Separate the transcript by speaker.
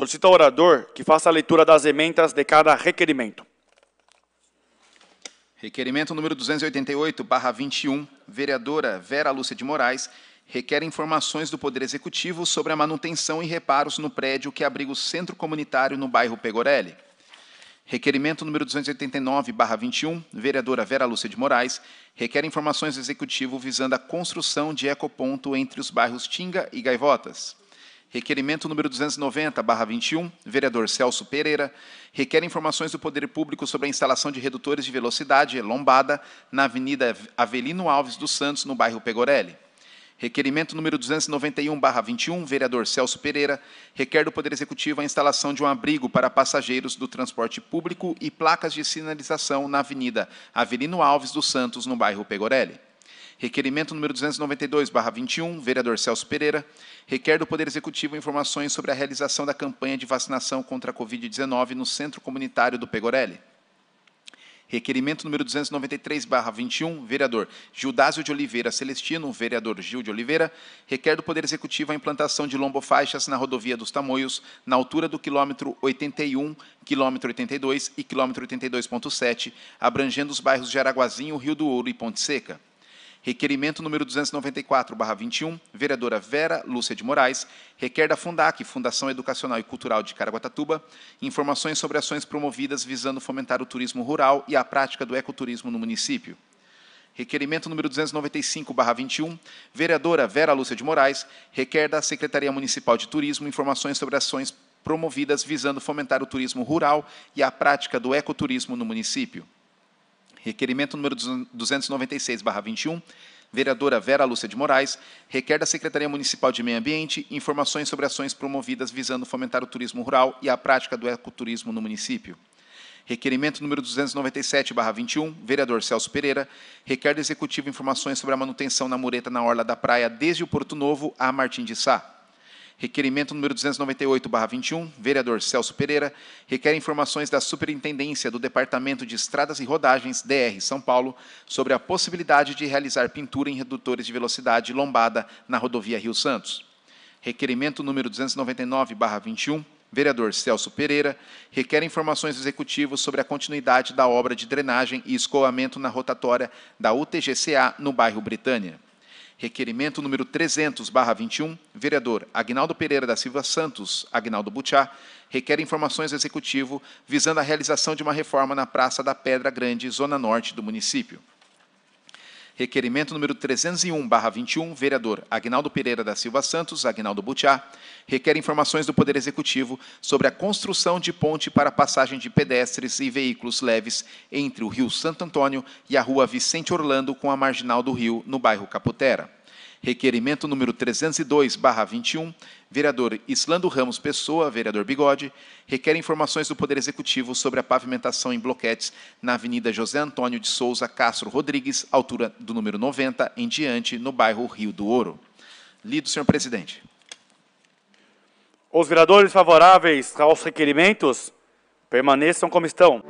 Speaker 1: Solicito ao orador que faça a leitura das emendas de cada requerimento.
Speaker 2: Requerimento número 288, barra 21, vereadora Vera Lúcia de Moraes, requer informações do Poder Executivo sobre a manutenção e reparos no prédio que abriga o centro comunitário no bairro Pegorelli. Requerimento número 289, barra 21, vereadora Vera Lúcia de Moraes, requer informações do Executivo visando a construção de ecoponto entre os bairros Tinga e Gaivotas. Requerimento número 290, barra 21, vereador Celso Pereira, requer informações do Poder Público sobre a instalação de redutores de velocidade lombada na Avenida Avelino Alves dos Santos, no bairro Pegorelli. Requerimento número 291, barra 21, vereador Celso Pereira, requer do Poder Executivo a instalação de um abrigo para passageiros do transporte público e placas de sinalização na Avenida Avelino Alves dos Santos, no bairro Pegorelli. Requerimento número 292, barra 21, vereador Celso Pereira, requer do Poder Executivo informações sobre a realização da campanha de vacinação contra a Covid-19 no Centro Comunitário do Pegorelli. Requerimento número 293, barra 21, vereador Gildásio de Oliveira Celestino, vereador Gil de Oliveira, requer do Poder Executivo a implantação de lombofaixas na rodovia dos Tamoios, na altura do quilômetro 81, quilômetro 82 e quilômetro 82.7, abrangendo os bairros de Araguazinho, Rio do Ouro e Ponte Seca. Requerimento número 294, barra 21, vereadora Vera Lúcia de Moraes, requer da Fundac, Fundação Educacional e Cultural de Caraguatatuba, informações sobre ações promovidas visando fomentar o turismo rural e a prática do ecoturismo no município. Requerimento número 295, barra 21, vereadora Vera Lúcia de Moraes, requer da Secretaria Municipal de Turismo informações sobre ações promovidas visando fomentar o turismo rural e a prática do ecoturismo no município. Requerimento número 296/21, vereadora Vera Lúcia de Moraes, requer da Secretaria Municipal de Meio Ambiente informações sobre ações promovidas visando fomentar o turismo rural e a prática do ecoturismo no município. Requerimento número 297/21, vereador Celso Pereira, requer do Executivo informações sobre a manutenção na mureta na orla da praia desde o Porto Novo a Martim de Sá. Requerimento número 298/21, vereador Celso Pereira, requer informações da Superintendência do Departamento de Estradas e Rodagens, DR São Paulo, sobre a possibilidade de realizar pintura em redutores de velocidade lombada na rodovia Rio Santos. Requerimento número 299/21, vereador Celso Pereira, requer informações do Executivo sobre a continuidade da obra de drenagem e escoamento na rotatória da UTGCA no bairro Britânia. Requerimento número 300, barra 21, vereador Agnaldo Pereira da Silva Santos, Agnaldo Butiá, requer informações do Executivo visando a realização de uma reforma na Praça da Pedra Grande, zona norte do município. Requerimento número 301, barra 21, vereador Agnaldo Pereira da Silva Santos, Agnaldo Butiá, requer informações do Poder Executivo sobre a construção de ponte para passagem de pedestres e veículos leves entre o Rio Santo Antônio e a Rua Vicente Orlando com a Marginal do Rio, no bairro Caputera. Requerimento número 302/21, vereador Islando Ramos Pessoa, vereador Bigode, requer informações do Poder Executivo sobre a pavimentação em bloquetes na Avenida José Antônio de Souza Castro Rodrigues, altura do número 90 em diante, no bairro Rio do Ouro. Lido, senhor presidente.
Speaker 1: Os vereadores favoráveis aos requerimentos permaneçam como estão.